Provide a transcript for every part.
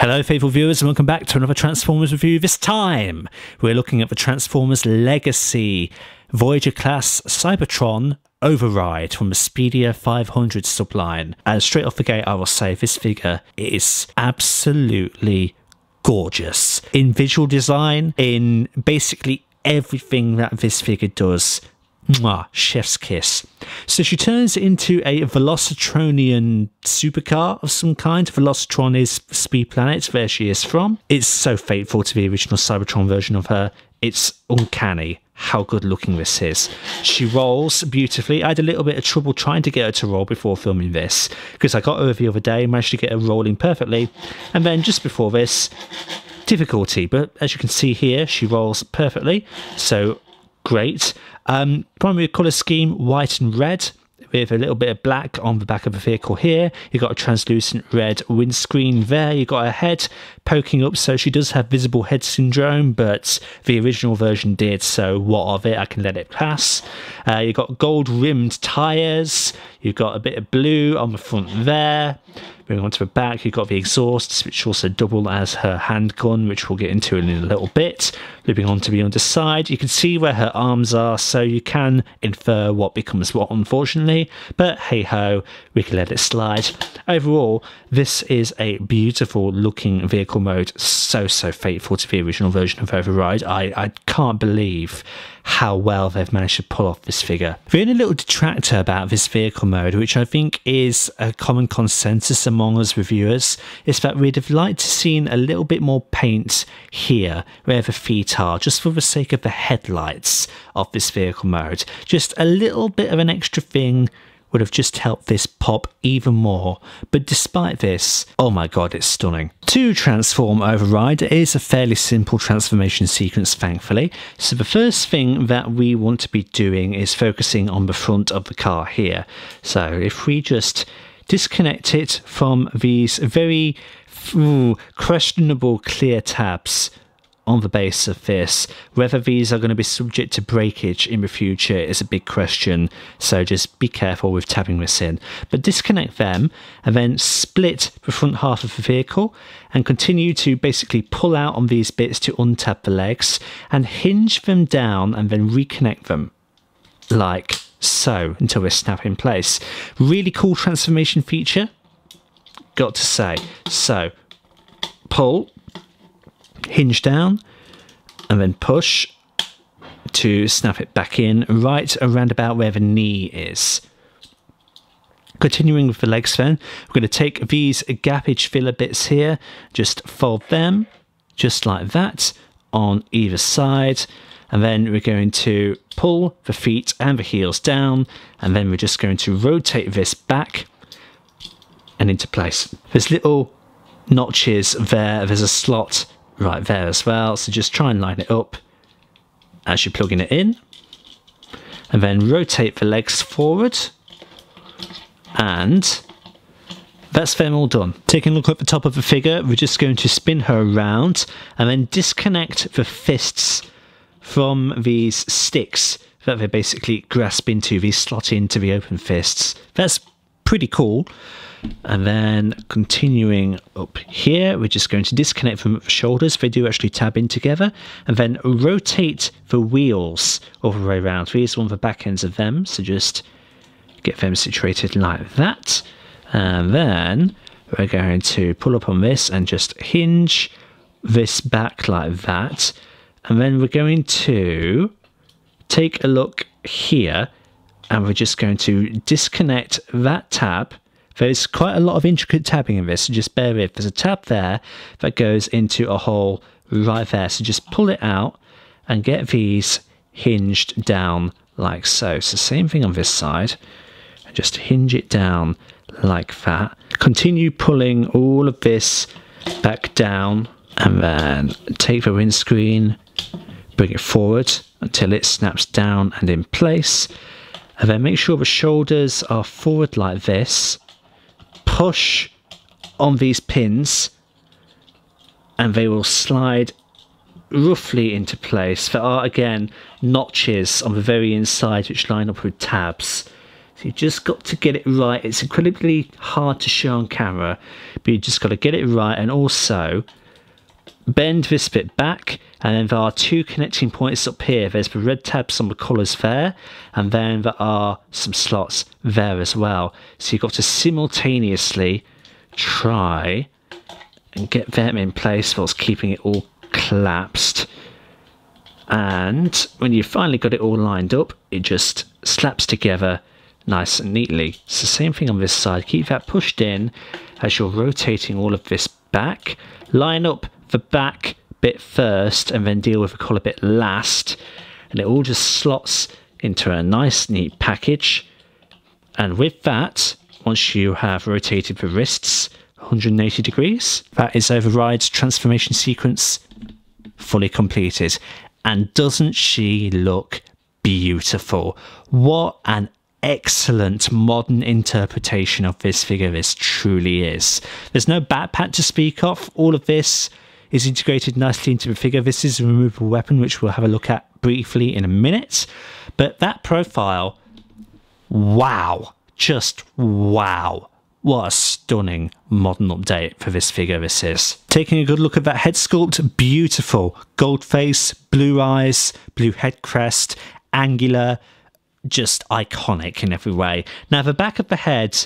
Hello, faithful viewers, and welcome back to another Transformers review. This time, we're looking at the Transformers Legacy Voyager class Cybertron Override from the Speedia 500 subline. And straight off the gate, I will say this figure is absolutely gorgeous in visual design, in basically everything that this figure does. Mwah, chef's kiss. So she turns into a Velocitronian supercar of some kind. Velocitron is Speed Planet, where she is from. It's so faithful to the original Cybertron version of her. It's uncanny how good looking this is. She rolls beautifully. I had a little bit of trouble trying to get her to roll before filming this because I got her the other day, managed to get her rolling perfectly. And then just before this, difficulty. But as you can see here, she rolls perfectly. So great. Um, primary colour scheme white and red with a little bit of black on the back of the vehicle here. You've got a translucent red windscreen there. You've got her head poking up, so she does have visible head syndrome, but the original version did, so what of it? I can let it pass. Uh, you've got gold rimmed tyres. You've got a bit of blue on the front there. Moving on to the back, you've got the exhausts, which also double as her handgun, which we'll get into in a little bit. Moving on to the underside, you can see where her arms are, so you can infer what becomes what, unfortunately. But hey ho, we can let it slide. Overall, this is a beautiful looking vehicle mode, so, so faithful to the original version of Override. I, I can't believe how well they've managed to pull off this figure. The only little detractor about this vehicle mode, which I think is a common consensus among us reviewers, is that we'd have liked to seen a little bit more paint here where the feet are, just for the sake of the headlights of this vehicle mode. Just a little bit of an extra thing would have just helped this pop even more. But despite this, oh my god, it's stunning. To transform Override is a fairly simple transformation sequence, thankfully. So the first thing that we want to be doing is focusing on the front of the car here. So if we just disconnect it from these very ooh, questionable clear tabs on the base of this. Whether these are going to be subject to breakage in the future is a big question, so just be careful with tapping this in. But disconnect them and then split the front half of the vehicle and continue to basically pull out on these bits to untap the legs and hinge them down and then reconnect them like so until they snap in place. Really cool transformation feature, got to say. So pull hinge down and then push to snap it back in right around about where the knee is. Continuing with the legs then, we're going to take these gappage filler bits here, just fold them just like that on either side and then we're going to pull the feet and the heels down and then we're just going to rotate this back and into place. There's little notches there, there's a slot right there as well. So just try and line it up as you're plugging it in. And then rotate the legs forward. And that's them all done. Taking a look at the top of the figure, we're just going to spin her around and then disconnect the fists from these sticks that they basically grasp into, these slot into the open fists. That's pretty cool. And then continuing up here, we're just going to disconnect from the shoulders. They do actually tab in together. And then rotate the wheels all the way around. These are one of the back ends of them. So just get them situated like that. And then we're going to pull up on this and just hinge this back like that. And then we're going to take a look here and we're just going to disconnect that tab there's quite a lot of intricate tabbing in this, so just bear with. There's a tab there that goes into a hole right there. So just pull it out and get these hinged down like so. So same thing on this side. Just hinge it down like that. Continue pulling all of this back down and then take the windscreen, bring it forward until it snaps down and in place. And then make sure the shoulders are forward like this push on these pins and they will slide roughly into place. There are again notches on the very inside which line up with tabs So you've just got to get it right. It's incredibly hard to show on camera, but you just got to get it right. And also bend this bit back and then there are two connecting points up here. There's the red tabs on the colours there and then there are some slots there as well. So you've got to simultaneously try and get them in place whilst keeping it all collapsed. And when you finally got it all lined up it just slaps together nice and neatly. It's the same thing on this side. Keep that pushed in as you're rotating all of this back. Line up the back bit first and then deal with the collar bit last. And it all just slots into a nice neat package. And with that once you have rotated the wrists 180 degrees that is override's transformation sequence fully completed. And doesn't she look beautiful? What an excellent modern interpretation of this figure this truly is. There's no backpack to speak of all of this is integrated nicely into the figure. This is a removable weapon, which we'll have a look at briefly in a minute. But that profile, wow, just wow. What a stunning modern update for this figure this is. Taking a good look at that head sculpt, beautiful. Gold face, blue eyes, blue head crest, angular, just iconic in every way. Now the back of the head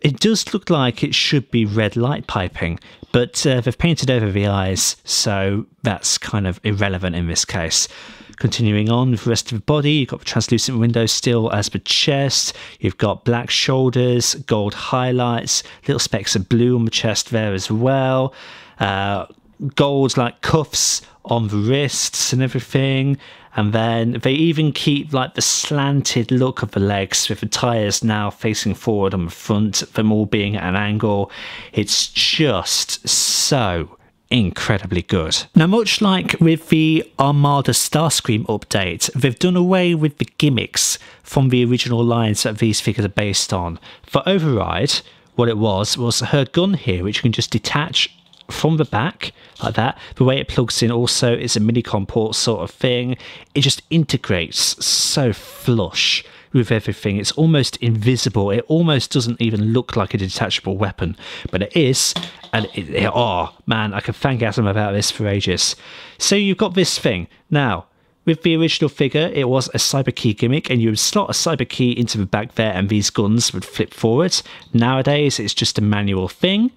it does look like it should be red light piping, but uh, they've painted over the eyes, so that's kind of irrelevant in this case. Continuing on with the rest of the body, you've got the translucent windows still as the chest, you've got black shoulders, gold highlights, little specks of blue on the chest there as well, uh, gold like cuffs on the wrists and everything, and then they even keep like the slanted look of the legs with the tires now facing forward on the front, them all being at an angle. It's just so incredibly good. Now, much like with the Armada Starscream update, they've done away with the gimmicks from the original lines that these figures are based on. For Override, what it was was her gun here, which you can just detach from the back like that. The way it plugs in also is a mini port sort of thing. It just integrates so flush with everything. It's almost invisible. It almost doesn't even look like a detachable weapon, but it is. And it, it, oh man, I can fangasm about this for ages. So you've got this thing now. With the original figure, it was a cyber key gimmick, and you would slot a cyber key into the back there, and these guns would flip forwards. Nowadays, it's just a manual thing.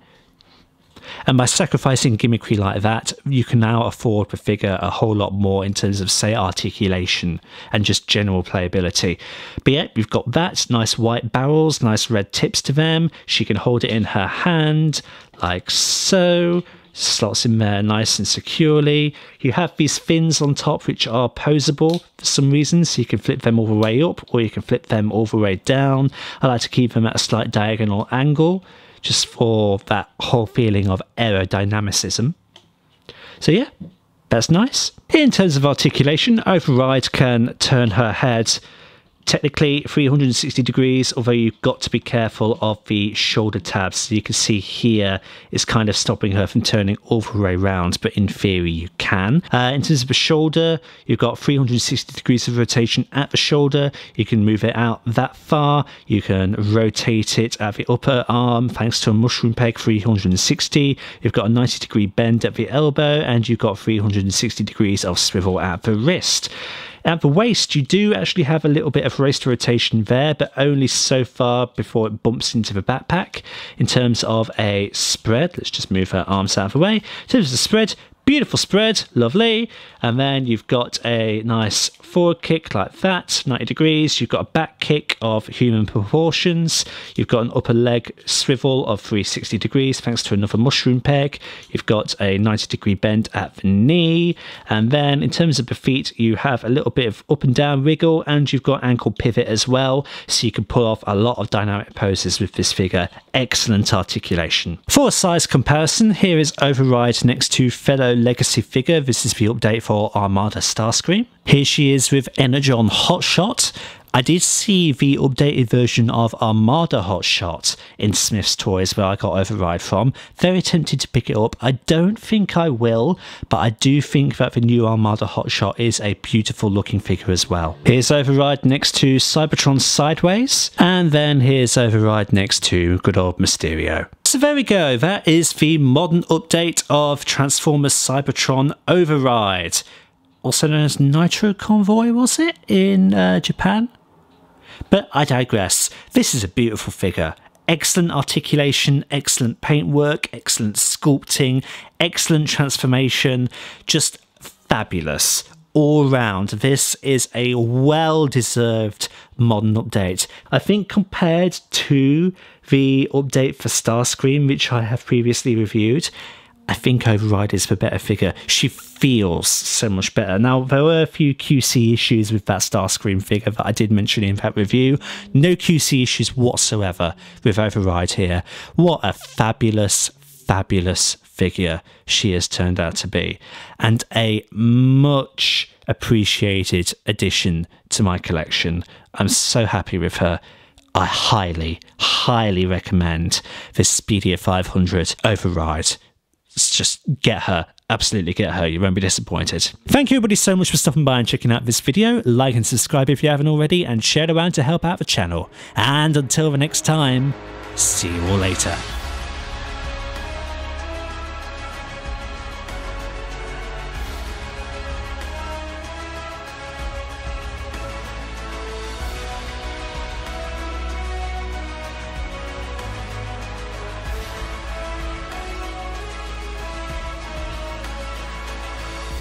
And by sacrificing gimmickry like that, you can now afford the figure a whole lot more in terms of, say, articulation and just general playability. But yet, we've got that nice white barrels, nice red tips to them. She can hold it in her hand, like so slots in there nice and securely. You have these fins on top which are posable for some reason, so you can flip them all the way up or you can flip them all the way down. I like to keep them at a slight diagonal angle just for that whole feeling of aerodynamicism. So, yeah, that's nice. In terms of articulation, Override can turn her head technically 360 degrees although you've got to be careful of the shoulder tabs. So you can see here it's kind of stopping her from turning all the way around but in theory you can. Uh, in terms of the shoulder you've got 360 degrees of rotation at the shoulder. You can move it out that far. You can rotate it at the upper arm thanks to a mushroom peg 360 you've got a 90 degree bend at the elbow and you've got 360 degrees of swivel at the wrist at the waist, you do actually have a little bit of waist rotation there, but only so far before it bumps into the backpack. In terms of a spread, let's just move her arms out of the way. In terms of the spread, Beautiful spread, lovely. And then you've got a nice forward kick like that, 90 degrees. You've got a back kick of human proportions. You've got an upper leg swivel of 360 degrees thanks to another mushroom peg. You've got a 90 degree bend at the knee. And then in terms of the feet, you have a little bit of up and down wriggle and you've got ankle pivot as well. So you can pull off a lot of dynamic poses with this figure. Excellent articulation. For a size comparison, here is Override next to fellow legacy figure. This is the update for Armada Starscream. Here she is with Energon Hotshot. I did see the updated version of Armada Hotshot in Smyths Toys where I got Override from. Very tempted to pick it up. I don't think I will, but I do think that the new Armada Hotshot is a beautiful looking figure as well. Here's Override next to Cybertron Sideways, and then here's Override next to good old Mysterio. So there we go, that is the modern update of Transformers Cybertron Override. Also known as Nitro Convoy, was it, in uh, Japan? But I digress. This is a beautiful figure. Excellent articulation, excellent paintwork, excellent sculpting, excellent transformation, just fabulous all round. This is a well deserved modern update. I think compared to the update for Starscream, which I have previously reviewed, I think Override is the better figure. She feels so much better. Now, there were a few QC issues with that Starscream figure that I did mention in that review. No QC issues whatsoever with Override here. What a fabulous, fabulous figure she has turned out to be. And a much appreciated addition to my collection. I'm so happy with her. I highly, highly recommend this Speedia 500 Override just get her. Absolutely get her. You won't be disappointed. Thank you everybody so much for stopping by and checking out this video. Like and subscribe if you haven't already and share it around to help out the channel. And until the next time, see you all later.